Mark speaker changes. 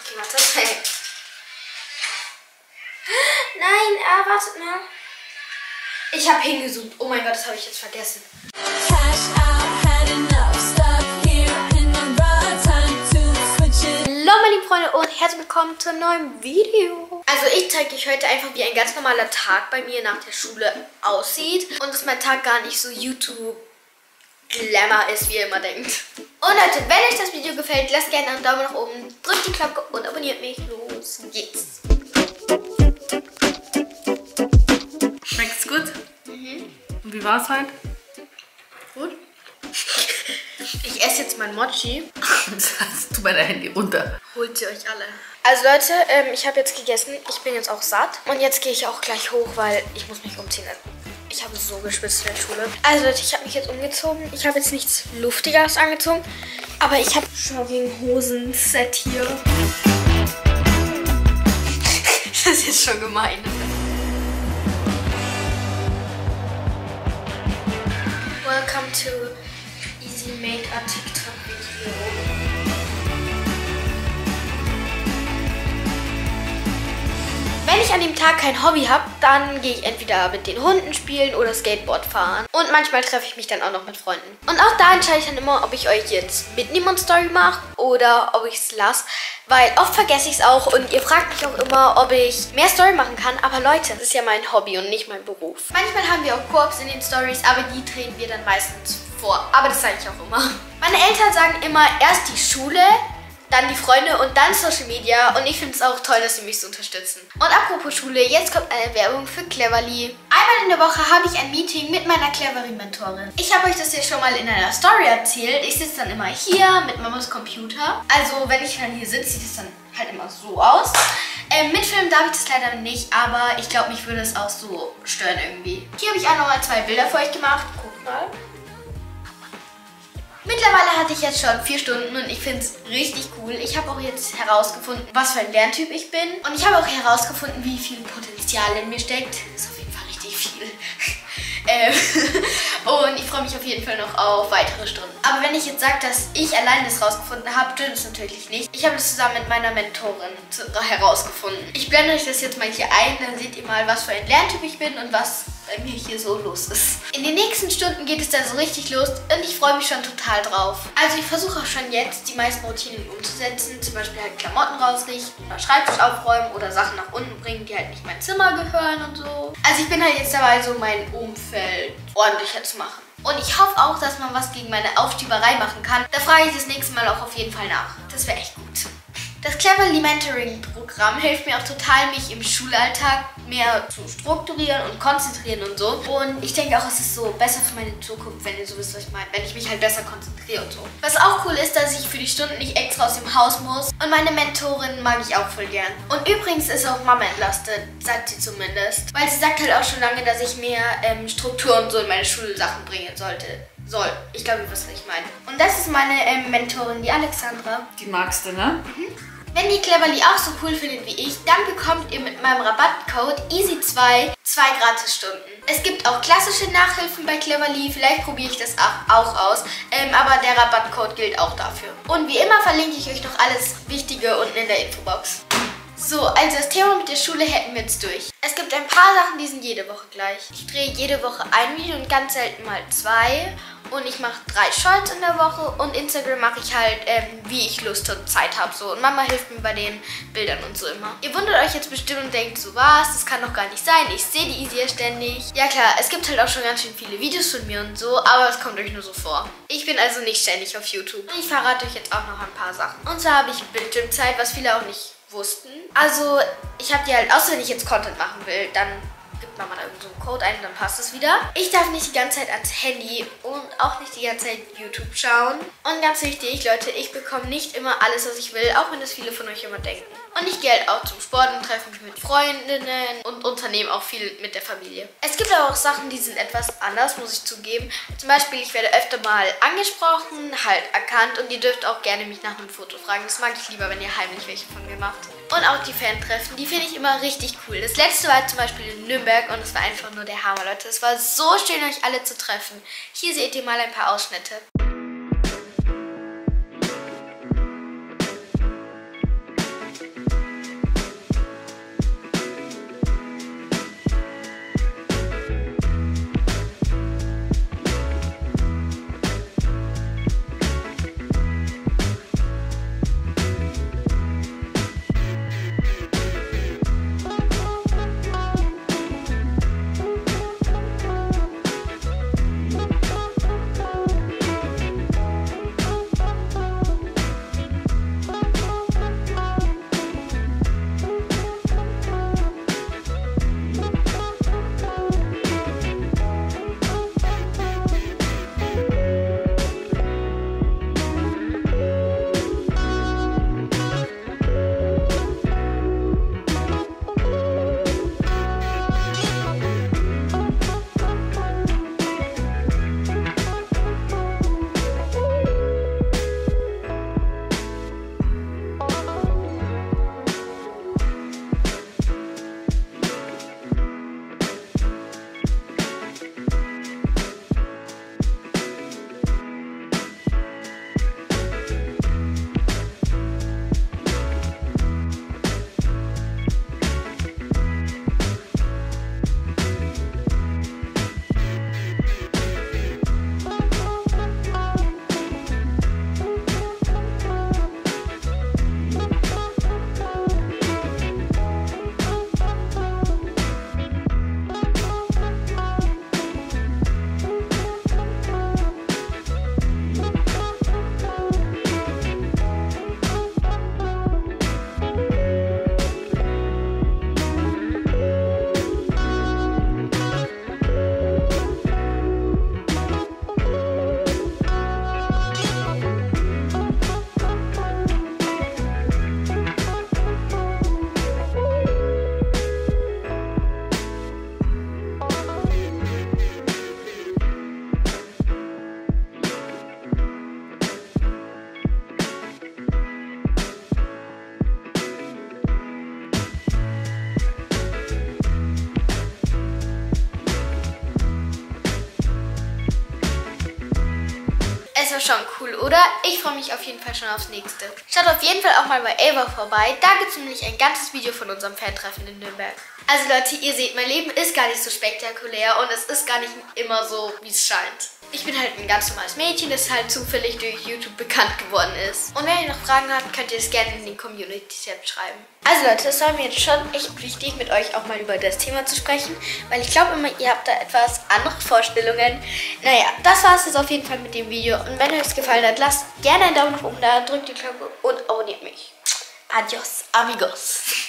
Speaker 1: Okay, warte. Nein, ah, wartet mal. Ich habe hingezoomt. Oh mein Gott, das habe ich jetzt vergessen. Hallo meine lieben Freunde und herzlich willkommen zu einem neuen Video. Also ich zeige euch heute einfach, wie ein ganz normaler Tag bei mir nach der Schule aussieht. Und dass mein Tag gar nicht so YouTube Glamour ist, wie ihr immer denkt. Und Leute, wenn euch das Video gefällt, lasst gerne einen Daumen nach oben, drückt die Glocke und abonniert mich. Los geht's.
Speaker 2: Schmeckt's gut?
Speaker 1: Mhm.
Speaker 2: Und wie war's halt?
Speaker 1: Gut. Ich esse jetzt mein Mochi.
Speaker 2: Tu mal dein Handy runter.
Speaker 1: Holt sie euch alle. Also Leute, ähm, ich habe jetzt gegessen. Ich bin jetzt auch satt. Und jetzt gehe ich auch gleich hoch, weil ich muss mich umziehen. Ich habe so geschwitzt in der Schule. Also Leute, ich habe mich jetzt umgezogen. Ich habe jetzt nichts Luftigeres angezogen. Aber ich habe Jogginghosen-Set hier. Das ist jetzt schon gemein. Welcome to Easy Make a TikTok Video. Ich an dem Tag kein Hobby habe, dann gehe ich entweder mit den Hunden spielen oder Skateboard fahren. Und manchmal treffe ich mich dann auch noch mit Freunden. Und auch da entscheide ich dann immer, ob ich euch jetzt mitnehme und Story mache oder ob ich es lasse. Weil oft vergesse ich es auch und ihr fragt mich auch immer, ob ich mehr Story machen kann. Aber Leute, das ist ja mein Hobby und nicht mein Beruf. Manchmal haben wir auch Koops in den Stories, aber die drehen wir dann meistens vor. Aber das sage ich auch immer. Meine Eltern sagen immer erst die Schule, dann die Freunde und dann Social Media. Und ich finde es auch toll, dass sie mich so unterstützen. Und apropos Schule, jetzt kommt eine Werbung für Cleverly. Einmal in der Woche habe ich ein Meeting mit meiner Cleverly-Mentorin. Ich habe euch das ja schon mal in einer Story erzählt. Ich sitze dann immer hier mit Mamas Computer. Also wenn ich dann hier sitze, sieht es dann halt immer so aus. Ähm, mitfilmen darf ich das leider nicht, aber ich glaube, mich würde es auch so stören irgendwie. Hier habe ich auch nochmal zwei Bilder für euch gemacht. Guckt mal. Mittlerweile hatte ich jetzt schon vier Stunden und ich finde es richtig cool. Ich habe auch jetzt herausgefunden, was für ein Lerntyp ich bin. Und ich habe auch herausgefunden, wie viel Potenzial in mir steckt. Das ist auf jeden Fall richtig viel. ähm, und ich freue mich auf jeden Fall noch auf weitere Stunden. Aber wenn ich jetzt sage, dass ich allein das herausgefunden habe, stimmt es natürlich nicht. Ich habe das zusammen mit meiner Mentorin herausgefunden. Ich blende euch das jetzt mal hier ein, dann seht ihr mal, was für ein Lerntyp ich bin und was bei mir hier so los ist. In den nächsten Stunden geht es dann so richtig los und ich freue mich schon total drauf. Also ich versuche auch schon jetzt die meisten Routinen umzusetzen, zum Beispiel halt Klamotten rausrichten oder Schreibtisch aufräumen oder Sachen nach unten bringen, die halt nicht mein Zimmer gehören und so. Also ich bin halt jetzt dabei, so mein Umfeld ordentlicher zu machen. Und ich hoffe auch, dass man was gegen meine Aufstieberei machen kann. Da frage ich das nächste Mal auch auf jeden Fall nach. Das wäre echt gut. Das Cleverly Mentoring Programm hilft mir auch total, mich im Schulalltag mehr zu strukturieren und konzentrieren und so. Und ich denke auch, es ist so besser für meine Zukunft, wenn ihr so wisst, was ich meine, wenn ich mich halt besser konzentriere und so. Was auch cool ist, dass ich für die Stunden nicht extra aus dem Haus muss. Und meine Mentorin mag ich auch voll gern. Und übrigens ist auch Mama entlastet, sagt sie zumindest. Weil sie sagt halt auch schon lange, dass ich mehr ähm, Struktur und so in meine Schulsachen bringen sollte soll. Ich glaube, ihr wisst, was ich meine. Und das ist meine ähm, Mentorin, die Alexandra.
Speaker 2: Die magst du, ne?
Speaker 1: Wenn ihr Cleverly auch so cool findet wie ich, dann bekommt ihr mit meinem Rabattcode EASY2 zwei Gratisstunden. Es gibt auch klassische Nachhilfen bei Cleverly, vielleicht probiere ich das auch aus, ähm, aber der Rabattcode gilt auch dafür. Und wie immer verlinke ich euch noch alles Wichtige unten in der Infobox. So, also das Thema mit der Schule hätten wir jetzt durch. Es gibt ein paar Sachen, die sind jede Woche gleich. Ich drehe jede Woche ein Video und ganz selten mal zwei. Und ich mache drei Shorts in der Woche und Instagram mache ich halt, ähm, wie ich Lust und Zeit habe. So. Und Mama hilft mir bei den Bildern und so immer. Ihr wundert euch jetzt bestimmt und denkt so, was, das kann doch gar nicht sein. Ich sehe die Easy ja ständig. Ja klar, es gibt halt auch schon ganz schön viele Videos von mir und so, aber es kommt euch nur so vor. Ich bin also nicht ständig auf YouTube. Und ich verrate euch jetzt auch noch ein paar Sachen. Und zwar habe ich Bildschirmzeit, was viele auch nicht wussten. Also, ich habe die halt, außer wenn ich jetzt Content machen will, dann gibt da irgend so einen Code ein und dann passt es wieder. Ich darf nicht die ganze Zeit ans Handy und auch nicht die ganze Zeit YouTube schauen. Und ganz wichtig, Leute, ich bekomme nicht immer alles, was ich will, auch wenn das viele von euch immer denken. Und ich gehe halt auch zum Sport und treffe mich mit Freundinnen und unternehme auch viel mit der Familie. Es gibt aber auch Sachen, die sind etwas anders, muss ich zugeben. Zum Beispiel, ich werde öfter mal angesprochen, halt erkannt und ihr dürft auch gerne mich nach einem Foto fragen. Das mag ich lieber, wenn ihr heimlich welche von mir macht. Und auch die Fan-Treffen, die finde ich immer richtig cool. Das letzte war zum Beispiel in Nürnberg und es war einfach nur der Hammer, Leute. Es war so schön, euch alle zu treffen. Hier seht ihr mal ein paar Ausschnitte. Es war schon cool, oder? Ich freue mich auf jeden Fall schon aufs nächste. Schaut auf jeden Fall auch mal bei Ava vorbei. Da gibt es nämlich ein ganzes Video von unserem Fan-Treffen in Nürnberg. Also Leute, ihr seht, mein Leben ist gar nicht so spektakulär und es ist gar nicht immer so, wie es scheint. Ich bin halt ein ganz normales Mädchen, das halt zufällig durch YouTube bekannt geworden ist. Und wenn ihr noch Fragen habt, könnt ihr es gerne in den Community-Tab schreiben. Also Leute, es war mir jetzt schon echt wichtig, mit euch auch mal über das Thema zu sprechen, weil ich glaube immer, ihr habt da etwas andere Vorstellungen. Naja, das war es jetzt auf jeden Fall mit dem Video. Und wenn euch es gefallen hat, lasst gerne einen Daumen nach oben da, drückt die Glocke und abonniert mich. Adios, amigos.